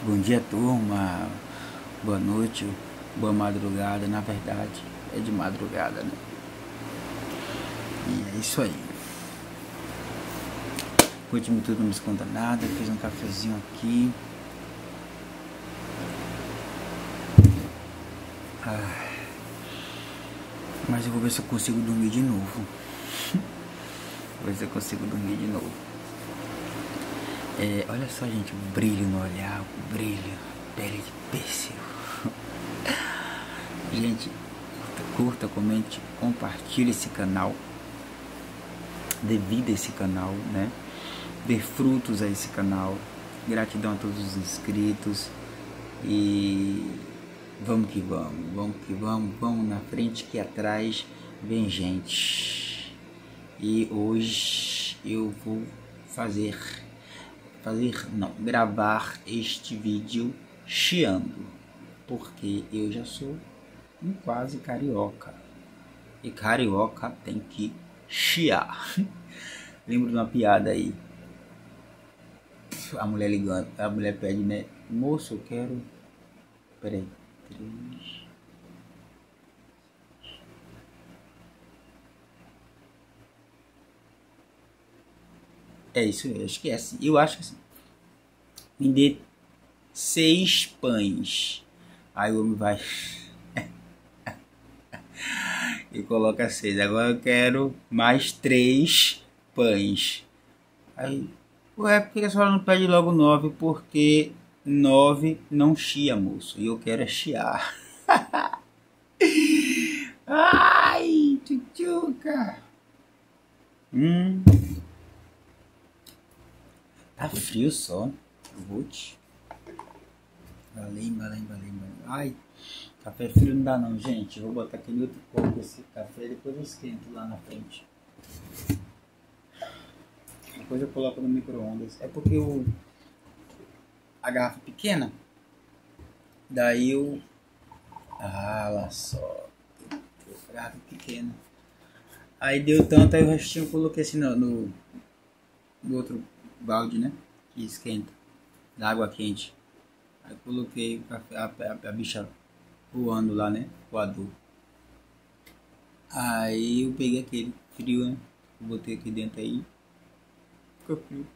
Bom dia, turma. Boa noite, boa madrugada. Na verdade, é de madrugada, né? E é isso aí. O último tudo não me conta nada. Fiz um cafezinho aqui. Ah, mas eu vou ver se eu consigo dormir de novo. vou ver se eu consigo dormir de novo. É, olha só, gente, o brilho no olhar, o brilho, pele de pêssego. gente, curta, comente, compartilhe esse canal. Devido a esse canal, né? Dê frutos a esse canal. Gratidão a todos os inscritos. E vamos que vamos, vamos que vamos, vamos na frente que atrás vem gente. E hoje eu vou fazer fazer, não, gravar este vídeo chiando, porque eu já sou um quase carioca. E carioca tem que chiar. Lembro de uma piada aí. A mulher ligando, a mulher pede, né? Moço, eu quero. Peraí. Três. É isso, eu acho que é assim. Eu acho que assim. Dê seis pães. Aí o homem vai. e coloca seis. Agora eu quero mais três pães. Aí. Ué, por que a senhora não pede logo nove? Porque nove não chia, moço. E eu quero é chiar. Ai, tchutchuca. Hum. Tá frio só. Valeu, valeu, valeu, valeu. Ai, café frio não dá não, gente. vou botar aquele outro copo esse café e depois eu esquento lá na frente. Depois eu coloco no micro-ondas. É porque o a garrafa pequena, daí eu. Ah, lá só. Garrafa pequena. Aí deu tanto, aí o restinho eu coloquei assim no, no, no outro balde, né? Que esquenta, da água quente. Aí coloquei a, a, a, bicha voando lá, né? Voador. Aí eu peguei aquele frio, né? Botei aqui dentro aí. Ficou frio.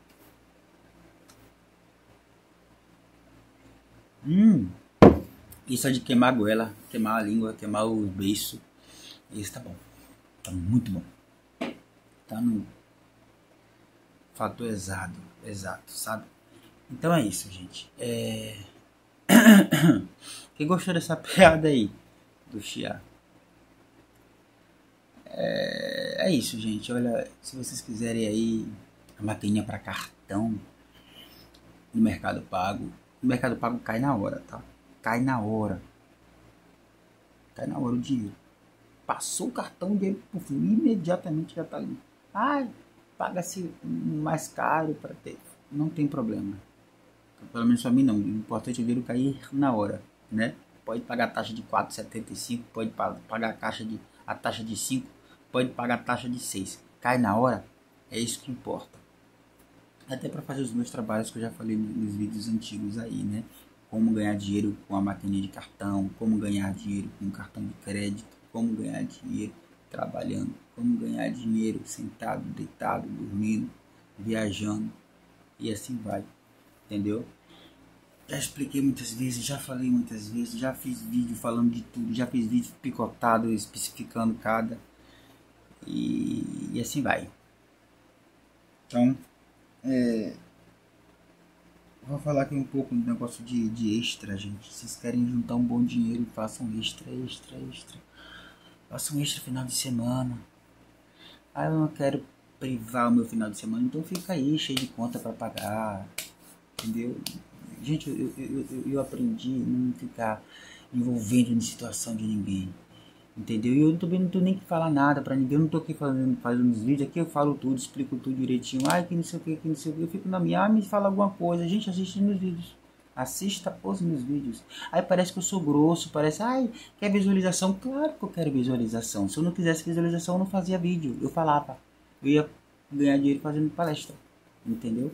Hum. Isso é de queimar a goela, queimar a língua, queimar o beiço. Isso tá bom. Tá muito bom. Tá no fator exato, exato, sabe? Então é isso, gente. É... Quem gostou dessa piada aí do Chia? É... é isso, gente. Olha, se vocês quiserem aí a maquininha para cartão no Mercado Pago, o Mercado Pago cai na hora, tá? Cai na hora. Cai na hora o dinheiro. Passou o cartão, o dinheiro imediatamente já tá ali. Ai, paga-se mais caro para ter. Não tem problema. Pelo menos para mim não. O importante é o dinheiro cair na hora, né? Pode pagar a taxa de 4,75, pode pagar a taxa de a taxa de 5, pode pagar a taxa de 6. Cai na hora, é isso que importa. Até para fazer os meus trabalhos que eu já falei nos vídeos antigos aí, né? Como ganhar dinheiro com a maquininha de cartão, como ganhar dinheiro com cartão de crédito, como ganhar dinheiro trabalhando, como ganhar dinheiro sentado, deitado, dormindo, viajando e assim vai, entendeu? Já expliquei muitas vezes, já falei muitas vezes, já fiz vídeo falando de tudo, já fiz vídeo picotado, especificando cada e, e assim vai. Então, é, vou falar aqui um pouco do negócio de, de extra, gente. Vocês querem juntar um bom dinheiro, façam extra, extra, extra. Façam extra final de semana. Ah, eu não quero privar o meu final de semana, então fica aí cheio de conta para pagar. Entendeu? Gente, eu, eu, eu, eu aprendi a não ficar envolvendo em situação de ninguém. Entendeu? E eu também não tô nem que falar nada pra ninguém. Eu não tô aqui fazendo, fazendo os vídeos. Aqui eu falo tudo, explico tudo direitinho. Ai, que não sei o que, que não sei o que. Eu fico na minha, ah, me fala alguma coisa. Gente, assiste meus vídeos. Assista os meus vídeos. Aí parece que eu sou grosso, parece, ai, quer visualização? Claro que eu quero visualização. Se eu não quisesse visualização, eu não fazia vídeo. Eu falava. Eu ia ganhar dinheiro fazendo palestra. Entendeu?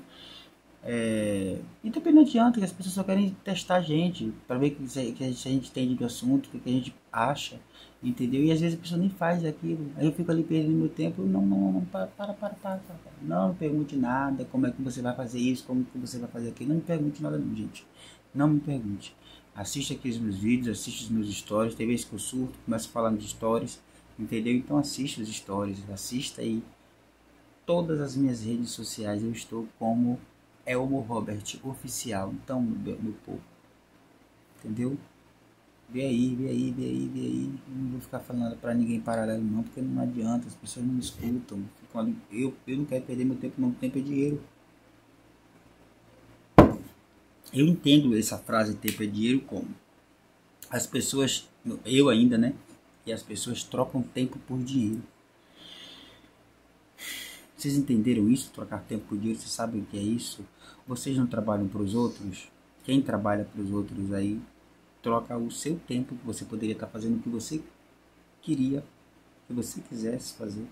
É, e também não adianta que as pessoas só querem testar a gente para ver que, que a gente entende do assunto, que a gente acha, entendeu? E às vezes a pessoa nem faz aquilo. Aí eu fico ali perdendo meu tempo. Não, não, não, para, para, para, para. Não me pergunte nada, como é que você vai fazer isso, como que você vai fazer aquilo. Não me pergunte nada não, gente. Não me pergunte. Assista aqui os meus vídeos, assista os meus stories. Tem vezes que eu surto, começo falando de stories, entendeu? Então assista os stories, assista aí. Todas as minhas redes sociais eu estou como Elmo Robert Oficial. Então, meu, meu povo, entendeu? Vê aí, vê aí, vê aí, vê aí. Não vou ficar falando para ninguém paralelo não, porque não adianta, as pessoas não me escutam. Eu, eu não quero perder meu tempo, não. Tempo é dinheiro. Eu entendo essa frase tempo é dinheiro como as pessoas, eu ainda, né? E as pessoas trocam tempo por dinheiro. Vocês entenderam isso? Trocar tempo por dinheiro? Vocês sabem o que é isso? Vocês não trabalham para os outros? Quem trabalha para os outros aí troca o seu tempo que você poderia estar fazendo o que você queria, que você quisesse fazer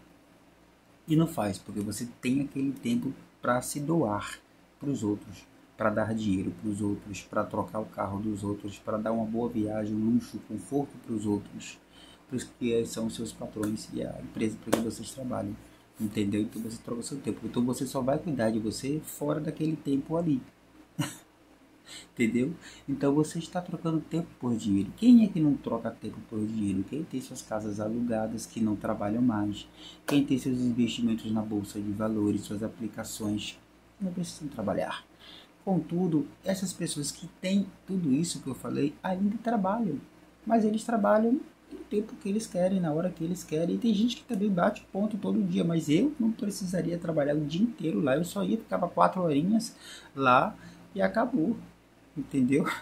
e não faz, porque você tem aquele tempo para se doar para os outros, para dar dinheiro para os outros, para trocar o carro dos outros, para dar uma boa viagem, luxo, conforto para os outros, para os que são os seus patrões e a empresa para que vocês trabalham. Entendeu? Então você troca o seu tempo. Então você só vai cuidar de você fora daquele tempo ali. Entendeu? Então você está trocando tempo por dinheiro. Quem é que não troca tempo por dinheiro? Quem tem suas casas alugadas, que não trabalham mais. Quem tem seus investimentos na bolsa de valores, suas aplicações, não precisam trabalhar. Contudo, essas pessoas que têm tudo isso que eu falei ainda trabalham. Mas eles trabalham no tempo que eles querem, na hora que eles querem. E tem gente que também bate ponto todo dia, mas eu não precisaria trabalhar o dia inteiro lá. Eu só ia, ficava quatro horinhas lá e acabou. Entendeu?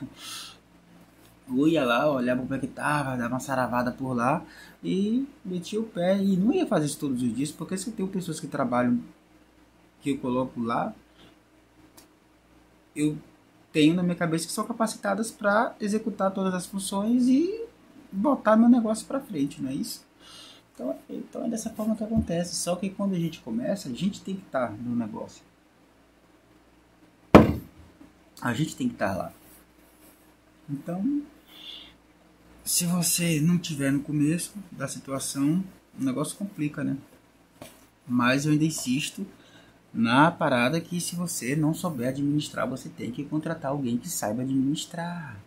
Eu ia lá, olhava como é que tava, dava uma saravada por lá e metia o pé. E não ia fazer isso todos os dias, porque se tenho pessoas que trabalham, que eu coloco lá, eu tenho na minha cabeça que são capacitadas para executar todas as funções e botar meu negócio para frente, não é isso? Então, então é dessa forma que acontece. Só que quando a gente começa, a gente tem que estar tá no negócio. A gente tem que estar lá. Então, se você não tiver no começo da situação, o negócio complica, né? Mas eu ainda insisto na parada que se você não souber administrar, você tem que contratar alguém que saiba administrar.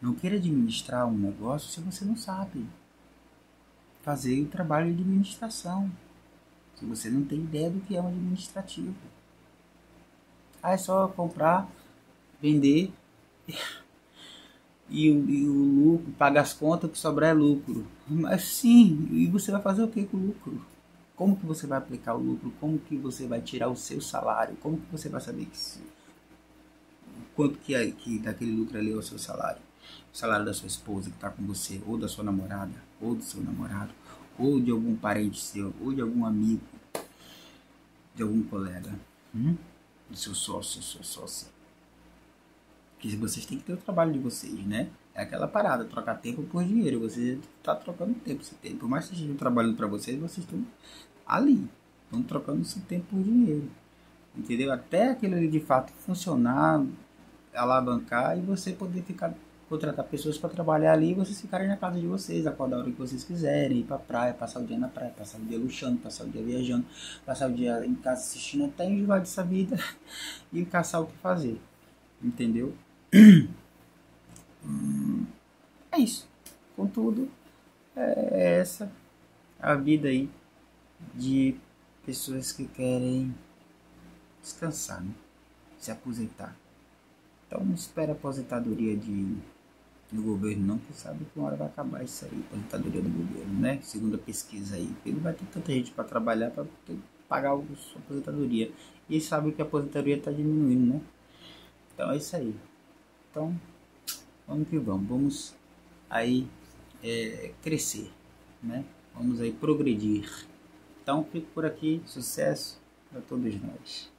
Não queira administrar um negócio se você não sabe fazer o trabalho de administração. Se você não tem ideia do que é um administrativo. Ah, é só comprar, vender e, e o lucro, pagar as contas, o que sobrar é lucro. Mas sim, e você vai fazer o que com o lucro? Como que você vai aplicar o lucro? Como que você vai tirar o seu salário? Como que você vai saber que quanto que, é, que daquele lucro ali é o seu salário? O salário da sua esposa que está com você, ou da sua namorada, ou do seu namorado, ou de algum parente seu, ou de algum amigo, de algum colega, hum? do seu sócio, sua sócia. Porque vocês têm que ter o trabalho de vocês, né? É aquela parada, trocar tempo por dinheiro. Você está trocando tempo, esse tempo. Por mais que estejam trabalhando para vocês, vocês estão ali. Estão trocando esse tempo por dinheiro. Entendeu? Até aquilo ali de fato funcionar, alavancar e você poder ficar contratar pessoas para trabalhar ali e vocês ficarem na casa de vocês, acordar a hora que vocês quiserem, ir pra praia, passar o dia na praia, passar o dia luxando, passar o dia viajando, passar o dia em casa assistindo até enjoar dessa vida e caçar o que fazer. Entendeu? É isso. Contudo, é essa a vida aí de pessoas que querem descansar, né? se aposentar. Então não espera aposentadoria de, do governo não, porque sabe que uma hora vai acabar isso aí, aposentadoria do governo, né? Segundo a pesquisa aí. Porque não vai ter tanta gente para trabalhar para pagar a aposentadoria. E sabe que a aposentadoria está diminuindo, né? Então é isso aí. Então, vamos que vamos. Vamos aí é, crescer, né? Vamos aí progredir. Então, fico por aqui. Sucesso para todos nós.